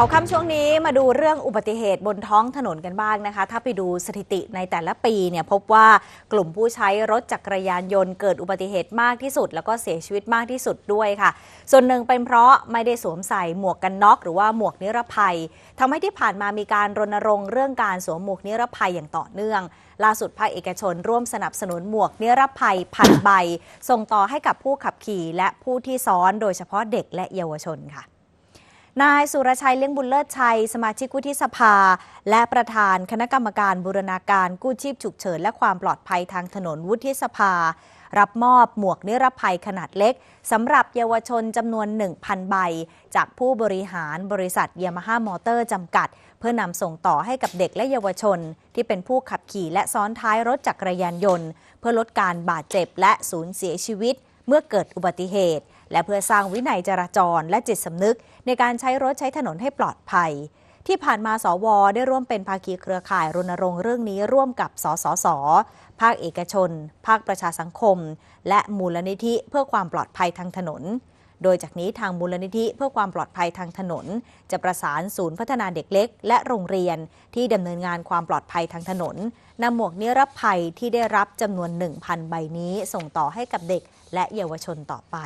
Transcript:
เขาค่ำช่วงนี้มาดูเรื่องอุบัติเหตุบนท้องถนนกันบ้างนะคะ ถ้าไปดูสถิติในแต่ละปีเนี่ยพบว่ากลุ่มผู้ใช้รถจักรยานยนต์เกิดอุบัติเหตุมากที่สุด แล้วก็เสียชีวิตมากที่สุดด้วยค่ะ ส่วนหนึ่งเป็นเพราะไม่ได้สวมใส่หมวกกันน็อก หรือว่าหมวกนิรภัยทำให้ที่ผ่านมามีการรณรงค์เรื่องการสวมหมวกนิรภัยอย่างต่อเนื่อง ล่าสุดภาคเอกชนร่วมสนับสนุนหมวกนิรภัยพันใบ ส่งต่อให้กับผู้ขับขี่และผู้ที่ซ้อนโดยเฉพาะเด็กและเยาวชนค่ะ นายสุรชัยเลี้ยงบุญเลิศชัย สมาชิกวุฒิสภา และประธานคณะกรรมการบูรณาการกู้ชีพฉุกเฉินและความปลอดภัยทางถนนวุฒิสภา รับมอบหมวกนิรภัยขนาดเล็กสำหรับเยาวชนจำนวน 1,000 ใบ จากผู้บริหารบริษัทยามาฮ่ามอเตอร์จำกัด เพื่อนำส่งต่อให้กับเด็กและเยาวชน ที่เป็นผู้ขับขี่และซ้อนท้ายรถจักรยานยนต์ เพื่อลดการบาดเจ็บและสูญเสียชีวิต เมื่อเกิดอุบัติเหตุ และเพื่อสร้างวินัยจราจรและจิตสำนึก ในการใช้รถใช้ถนนให้ปลอดภัย ที่ผ่านมาสว ได้ร่วมเป็นภาคีเครือข่ายรณรงค์เรื่องนี้ร่วมกับสสส ภาคเอกชน ภาคประชาสังคม และมูลนิธิเพื่อความปลอดภัยทางถนน โดยจากนี้ทางมูลนิธิเพื่อความปลอดภัยทางถนน จะประสานศูนย์พัฒนาเด็กเล็ก และโรงเรียนที่ดำเนินงานความปลอดภัยทางถนนนำหมวกนิรภัยที่ได้รับจำนวน 1,000 ใบนี้ส่งต่อให้กับเด็กและเยาวชนต่อไป